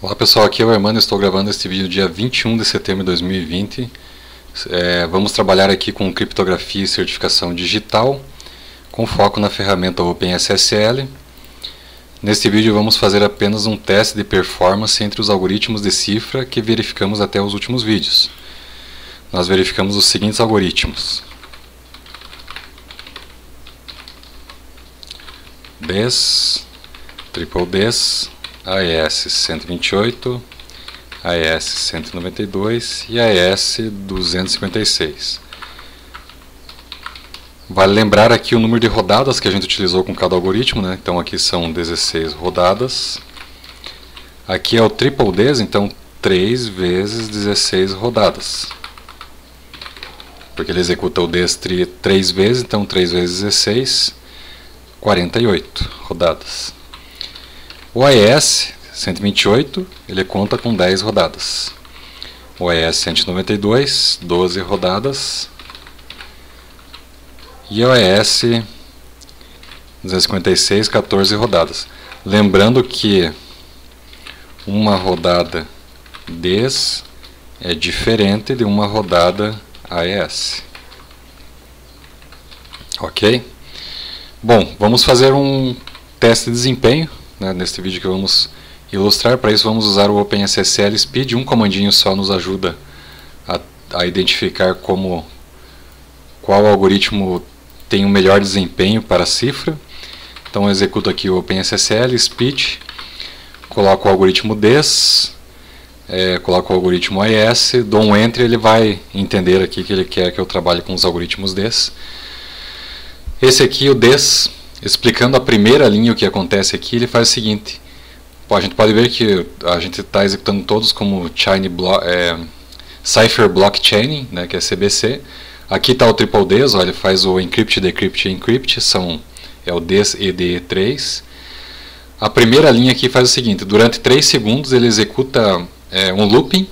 Olá pessoal, aqui é o Hermano, estou gravando este vídeo dia 21 de setembro de 2020. É, vamos trabalhar aqui com criptografia e certificação digital, com foco na ferramenta OpenSSL. Neste vídeo vamos fazer apenas um teste de performance entre os algoritmos de cifra que verificamos até os últimos vídeos. Nós verificamos os seguintes algoritmos. BES, Triple DES. AES-128, AES-192 e AES-256. Vale lembrar aqui o número de rodadas que a gente utilizou com cada algoritmo, né? então aqui são 16 rodadas. Aqui é o triple des, então 3 vezes 16 rodadas. Porque ele executa o des 3 vezes, então 3 vezes 16, 48 rodadas. O AES 128, ele conta com 10 rodadas. O AES 192, 12 rodadas. E o AES 256, 14 rodadas. Lembrando que uma rodada DES é diferente de uma rodada AES. Ok? Bom, vamos fazer um teste de desempenho né, neste vídeo que vamos ilustrar. Para isso vamos usar o OpenSSL Speed, um comandinho só nos ajuda a, a identificar como qual algoritmo tem o melhor desempenho para a cifra. Então eu executo aqui o OpenSSL Speed, coloco o algoritmo DES, é, coloco o algoritmo AES, dou um Enter ele vai entender aqui que ele quer que eu trabalhe com os algoritmos DES. Esse aqui, o DES, explicando a primeira linha o que acontece aqui, ele faz o seguinte. a gente pode ver que a gente está executando todos como Chain Blo é, Cipher Blockchain, né, que é CBC. Aqui está o Triple Ds, ó, ele faz o Encrypt, Decrypt Encrypt, são, é o DES EDE3. A primeira linha aqui faz o seguinte, durante 3 segundos ele executa é, um looping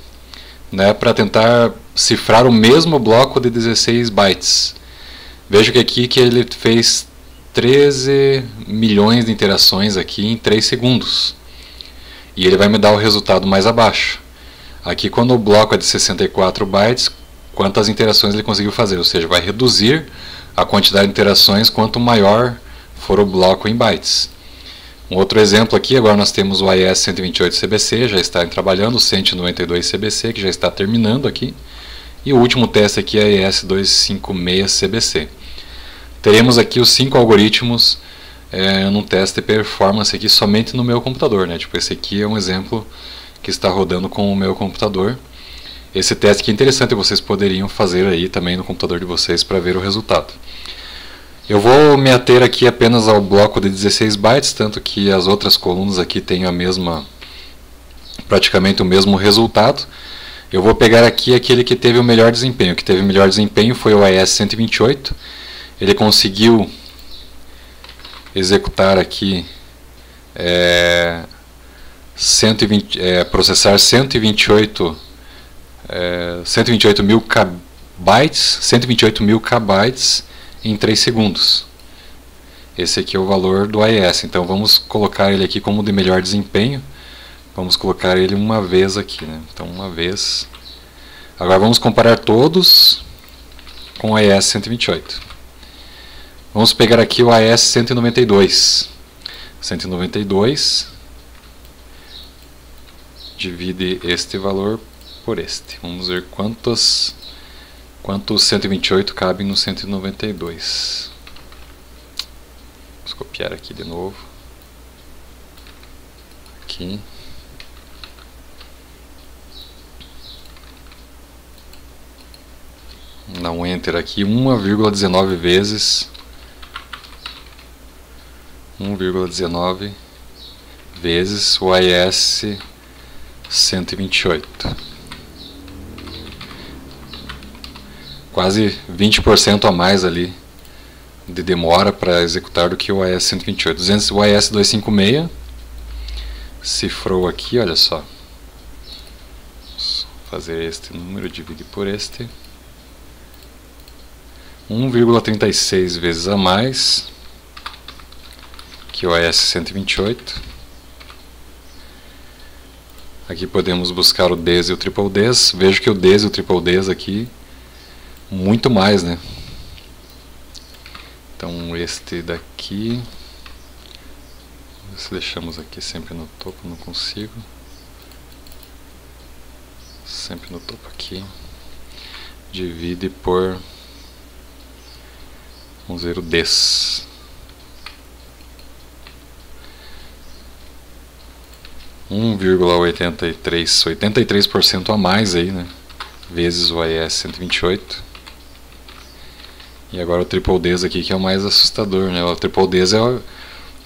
né, para tentar cifrar o mesmo bloco de 16 bytes. Veja que aqui que ele fez 13 milhões de interações aqui em 3 segundos. E ele vai me dar o resultado mais abaixo. Aqui quando o bloco é de 64 bytes, quantas interações ele conseguiu fazer, ou seja, vai reduzir a quantidade de interações quanto maior for o bloco em bytes. Um outro exemplo aqui, agora nós temos o AES 128 CBC, já está trabalhando, o 192 CBC, que já está terminando aqui. E o último teste aqui é AES 256 CBC teremos aqui os cinco algoritmos é, num teste de performance aqui somente no meu computador, né? Tipo, esse aqui é um exemplo que está rodando com o meu computador. Esse teste que é interessante, vocês poderiam fazer aí também no computador de vocês para ver o resultado. Eu vou me ater aqui apenas ao bloco de 16 bytes, tanto que as outras colunas aqui têm a mesma, praticamente o mesmo resultado. Eu vou pegar aqui aquele que teve o melhor desempenho. O que teve o melhor desempenho foi o AES 128 ele conseguiu executar aqui é, 120, é, processar 128 é, 128 mil bytes 128 mil kbytes em 3 segundos. Esse aqui é o valor do AES então vamos colocar ele aqui como de melhor desempenho. Vamos colocar ele uma vez aqui né? então uma vez. Agora vamos comparar todos com o AES 128 Vamos pegar aqui o AS 192. 192 divide este valor por este. Vamos ver quantos quantos 128 cabem no 192. Vamos copiar aqui de novo. Aqui. Dá um enter aqui, 1,19 vezes 1,19 vezes o IS 128. Quase 20% a mais ali de demora para executar do que o IS 128. 200, o IS 256 cifrou aqui, olha só. Vou fazer este número, dividir por este. 1,36 vezes a mais que o AS 128 Aqui podemos buscar o Ds e o Triple Ds. Vejo que o Ds e o Triple Ds aqui, muito mais, né? Então este daqui, se deixamos aqui sempre no topo, não consigo. Sempre no topo aqui. Divide por, vamos ver o Ds. 1,83, 83% a mais aí, né? Vezes o IS 128. E agora o Triple Ds aqui que é o mais assustador, né? O Triple Ds é,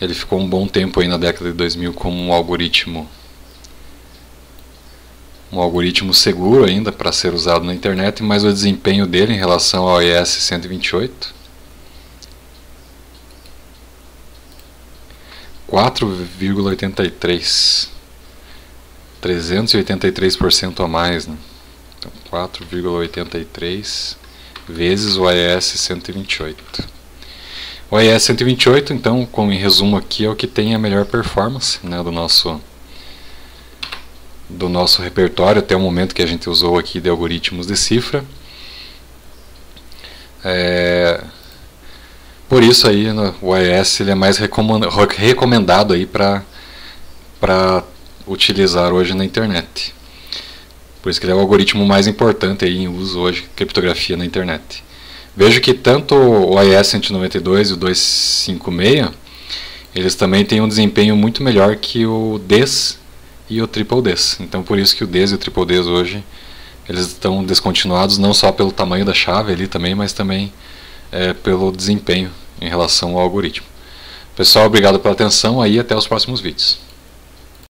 ele ficou um bom tempo aí na década de 2000 como um algoritmo um algoritmo seguro ainda para ser usado na internet, mas o desempenho dele em relação ao IS 128 4,83 383% a mais, né? Então 4,83 vezes o IES 128. O IES 128, então, como em resumo aqui, é o que tem a melhor performance né, do nosso do nosso repertório até o momento que a gente usou aqui de algoritmos de cifra. É, por isso aí no, o IES ele é mais recomendado aí para para utilizar hoje na internet. Por isso que ele é o algoritmo mais importante aí em uso hoje, criptografia na internet. Vejo que tanto o IS 192 e o 256, eles também têm um desempenho muito melhor que o DES e o Triple DES. Então por isso que o DES e o Triple DES hoje eles estão descontinuados não só pelo tamanho da chave ali também, mas também é, pelo desempenho em relação ao algoritmo. Pessoal, obrigado pela atenção aí até os próximos vídeos.